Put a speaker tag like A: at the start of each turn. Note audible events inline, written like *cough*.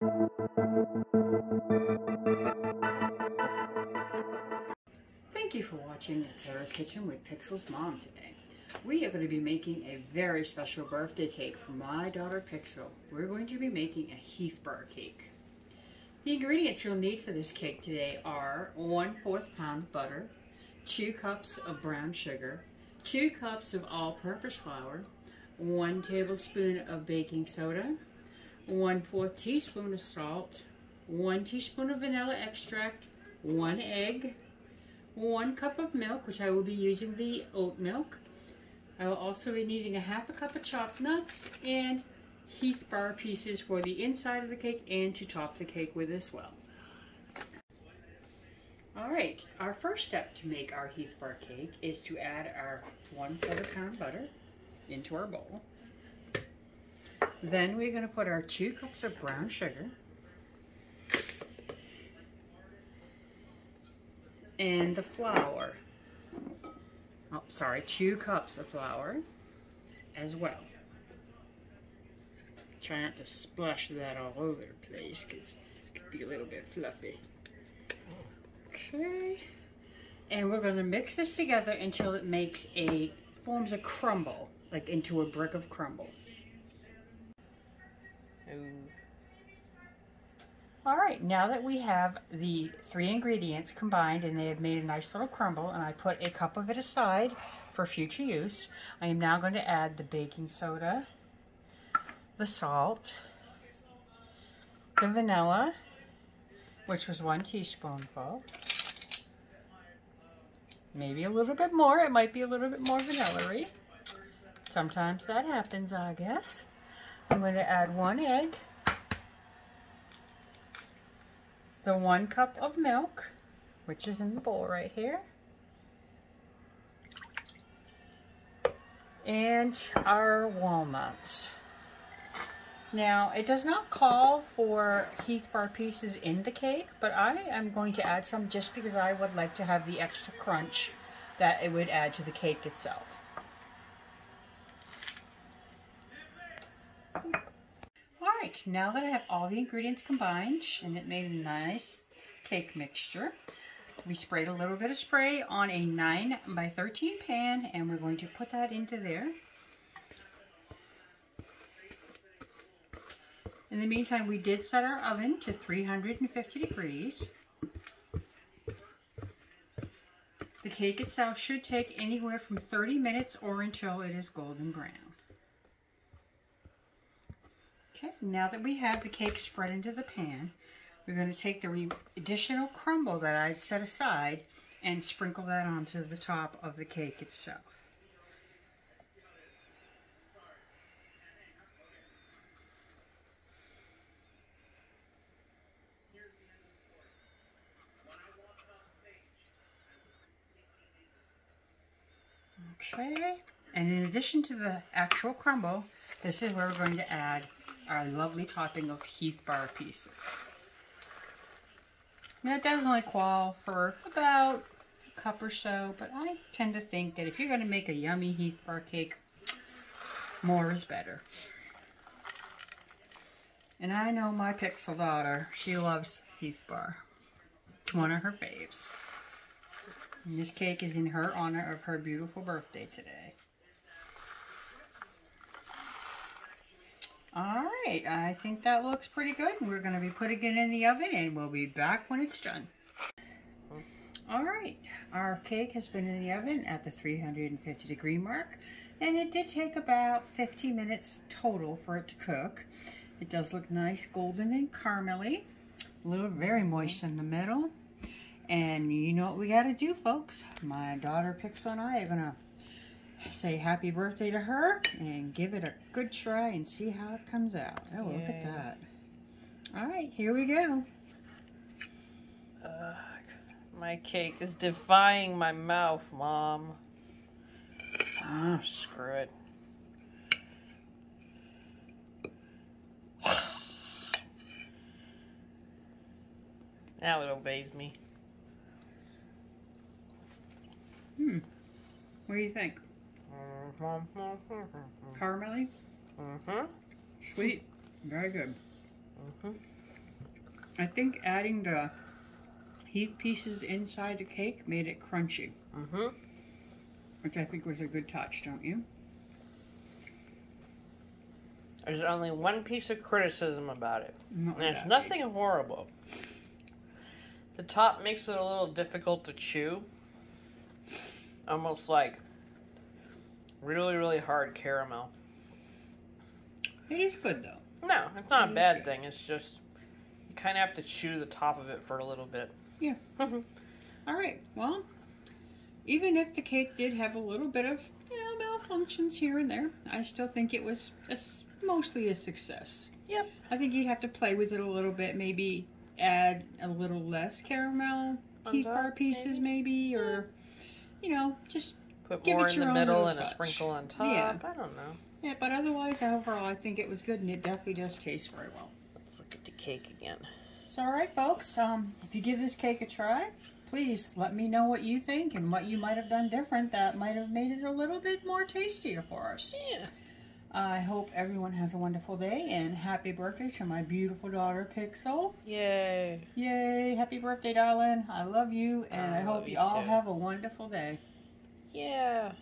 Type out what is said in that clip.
A: Thank you for watching Terra's Kitchen with Pixel's mom today. We are going to be making a very special birthday cake for my daughter Pixel. We're going to be making a Heath bar cake. The ingredients you'll need for this cake today are 1 4th pound butter, 2 cups of brown sugar, 2 cups of all-purpose flour, 1 tablespoon of baking soda, 1 4th teaspoon of salt, 1 teaspoon of vanilla extract, 1 egg, 1 cup of milk, which I will be using the oat milk. I will also be needing a half a cup of chopped nuts and Heath bar pieces for the inside of the cake and to top the cake with as well. All right, our first step to make our Heath bar cake is to add our one quarter pound butter into our bowl. Then we're gonna put our two cups of brown sugar and the flour. Oh, sorry, two cups of flour as well. Try not to splash that all over the place because it could be a little bit fluffy. Okay. And we're going to mix this together until it makes a, forms a crumble, like into a brick of crumble. All right, now that we have the three ingredients combined and they have made a nice little crumble and I put a cup of it aside for future use, I am now going to add the baking soda, the salt, the vanilla, which was one teaspoonful, maybe a little bit more. It might be a little bit more vanilla-y. Sometimes that happens, I guess. I'm going to add one egg, the one cup of milk, which is in the bowl right here, and our walnuts. Now, it does not call for Heath bar pieces in the cake, but I am going to add some just because I would like to have the extra crunch that it would add to the cake itself. Alright, now that I have all the ingredients combined and it made a nice cake mixture, we sprayed a little bit of spray on a 9 by 13 pan and we're going to put that into there. In the meantime, we did set our oven to 350 degrees. The cake itself should take anywhere from 30 minutes or until it is golden brown. Okay, now that we have the cake spread into the pan, we're going to take the additional crumble that I'd set aside and sprinkle that onto the top of the cake itself. Okay, and in addition to the actual crumble, this is where we're going to add our lovely topping of Heath bar pieces. Now it does only call for about a cup or so, but I tend to think that if you're going to make a yummy Heath bar cake, more is better. And I know my Pixel daughter, she loves Heath bar. It's one of her faves. And this cake is in her honor of her beautiful birthday today. Alright, I think that looks pretty good. We're going to be putting it in the oven and we'll be back when it's done. Alright, our cake has been in the oven at the 350 degree mark and it did take about 50 minutes total for it to cook. It does look nice golden and caramely, a little very moist in the middle. And you know what we got to do, folks. My daughter Pixel and I are going to say happy birthday to her and give it a good try and see how it comes out. Oh, look at that. All right, here we go.
B: Uh, my cake is defying my mouth, Mom. Oh, screw it. now it obeys me.
A: Hmm. What do you think? Caramely?
B: Mm-hmm.
A: Sweet. Very good.
B: Mm-hmm.
A: I think adding the heath pieces inside the cake made it crunchy,
B: Mm-hmm.
A: which I think was a good touch, don't you?
B: There's only one piece of criticism about it.
A: Not
B: And There's
A: that
B: nothing horrible. The top makes it a little difficult to chew. Almost like really, really hard caramel.
A: It is good though.
B: No, it's not
A: It
B: a bad
A: good.
B: thing. It's just you kind of have to chew the top of it for a little bit.
A: Yeah. *laughs* All right. Well, even if the cake did have a little bit of you know malfunctions here and there, I still think it was a s mostly a success.
B: Yep.
A: I think you'd have to play with it a little bit, maybe add a little less caramel teeth
B: top,
A: bar pieces, maybe, or you know, just
B: Put
A: Give
B: more
A: it
B: in the middle and a
A: touch.
B: sprinkle on top.
A: Yeah.
B: I don't know.
A: yeah. But otherwise, overall, I think it was good, and it definitely does taste very well.
B: Let's look at the cake again.
A: So, all right, folks. Um, if you give this cake a try, please let me know what you think and what you might have done different that might have made it a little bit more tastier for us.
B: Yeah.
A: I hope everyone has a wonderful day and happy birthday to my beautiful daughter Pixel.
B: Yay.
A: Yay! Happy birthday, darling. I love you, and
B: I
A: I, hope you
B: you
A: all
B: too.
A: have a wonderful day.
B: Yeah.